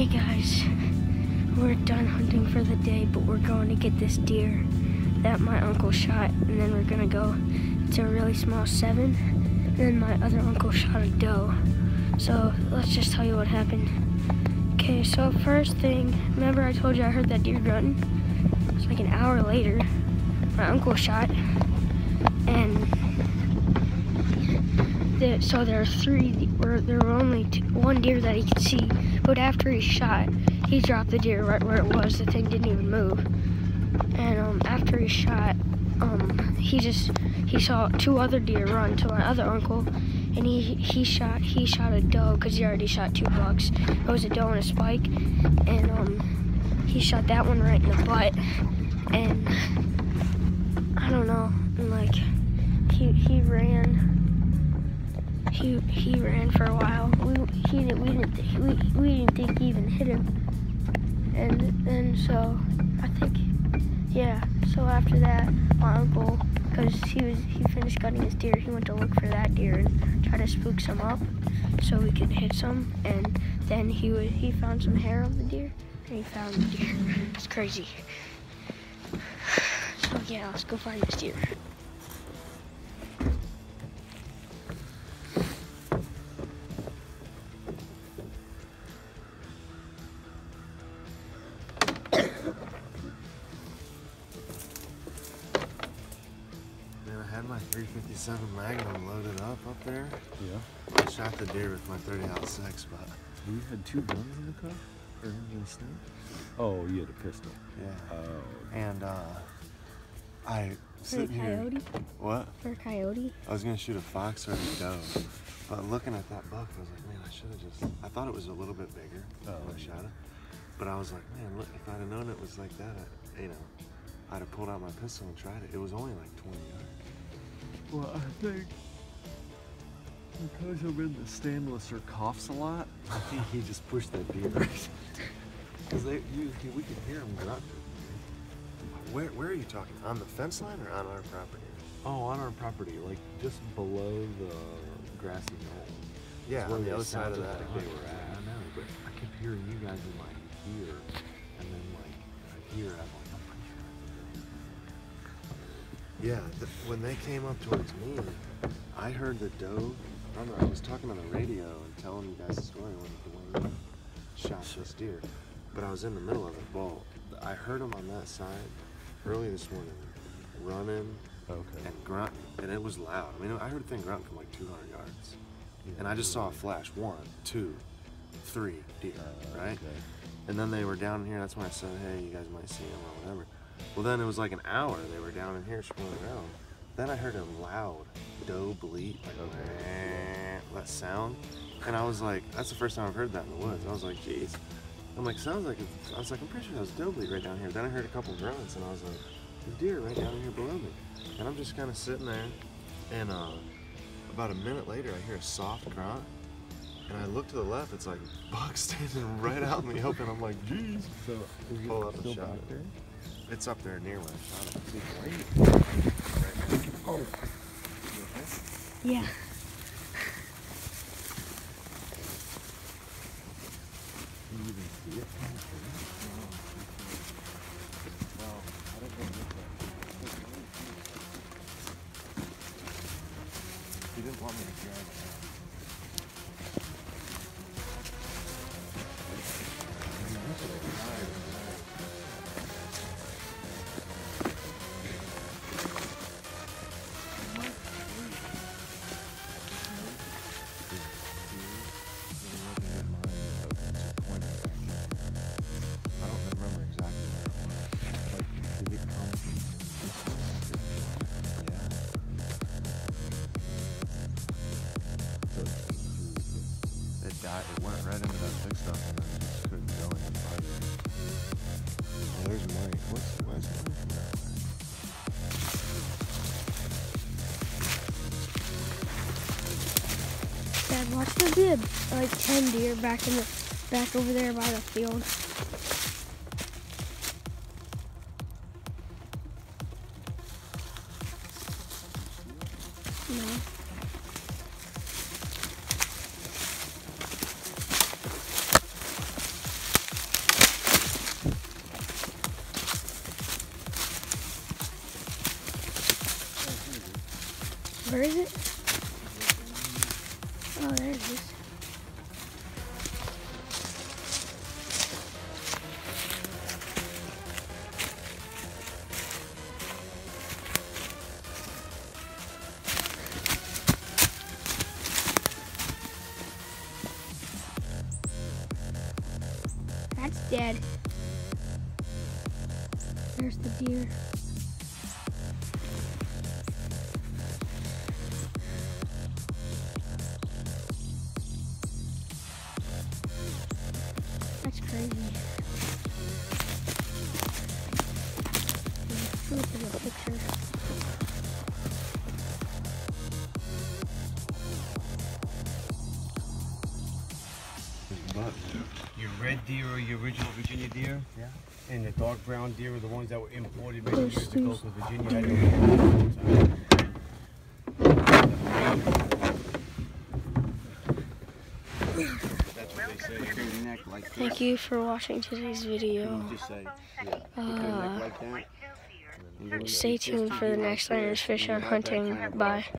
Hey guys, we're done hunting for the day, but we're going to get this deer that my uncle shot, and then we're gonna go to a really small seven, and then my other uncle shot a doe. So let's just tell you what happened. Okay, so first thing, remember I told you I heard that deer grunting? It's like an hour later, my uncle shot, and the, so there are three, or there were only two, one deer that he could see, but after he shot, he dropped the deer right where it was. The thing didn't even move. And um, after he shot, um, he just he saw two other deer run to my other uncle, and he he shot he shot a doe because he already shot two bucks. It was a doe and a spike, and um, he shot that one right in the butt, and I don't know, and like he he ran. He he ran for a while. We he didn't we didn't we, we didn't think he even hit him, and and so I think yeah. So after that, my uncle, because he was he finished gutting his deer, he went to look for that deer and try to spook some up, so we could hit some. And then he would he found some hair of the deer, and he found the deer. It's crazy. So yeah, let's go find this deer. 357 Magnum loaded up up there. Yeah. I shot the deer with my 30 aught six, but You had two guns in the car? Or in the snake? Oh, you had a pistol. yeah. Oh. And uh, I For a sitting here. coyote? What? For a coyote? I was gonna shoot a fox or a doe, but looking at that buck, I was like, man, I should have just. I thought it was a little bit bigger Oh, when I yeah. shot it, but I was like, man, look, if I'd have known it was like that, I, you know, I'd have pulled out my pistol and tried it. It was only like 20 yards. Well, I think because I'm in the stainless or coughs a lot, I think he just pushed that deer. Because they, you, we could hear him grunting. Where, where are you talking? On the fence line or on our property? oh, on our property, like just below the grassy knoll. Yeah, It's where on the other side of that. like they were at. I know, but I kept hearing you guys in my ear, and then like I hear, I'm Yeah, the, when they came up towards me, I heard the doe. Remember, I was talking on the radio and telling you guys the story when Dwayne shot this deer. But I was in the middle of it. Well, I heard him on that side early this morning, running Okay. and grunt, and it was loud. I mean, I heard a thing grunt from like 200 yards, and I just saw a flash: one, two, three deer, Uh, right? okay. And then they were down here. That's when I said, "Hey, you guys might see them or whatever." Well, then it was like an hour. They were down in here scrolling around. Then I heard a loud doe bleat, like Okay. that sound, and I was like, "That's the first time I've heard that in the woods." I was like, "Jeez." I'm like, "Sounds like it's." I was like, "I'm pretty sure that was doe bleat right down here." Then I heard a couple grunts, and I was like, "There's deer right down here below me," and I'm just kind of sitting there, and uh, about a minute later, I hear a soft grunt. And I look to the left, it's like buck standing right out in the open. I'm like, geez. So Pull up and shot it. There? It's up there near where I shot it. Oh. Yeah. Can you even see it? Well, I don't know what He didn't want me to drive it. Watch there be a, like 10 deer back in the back over there by the field. No. Where is it? Oh, there it is. That's dead. There's the deer. Crazy. Yeah, Look at the picture. Your red deer are your original Virginia deer? Yeah. And the dark brown deer are the ones that were imported many Those years ago things- because Virginia had Thank you for watching today's video. Uh, Stay tuned for the next Landers Fish on Hunting. Bye.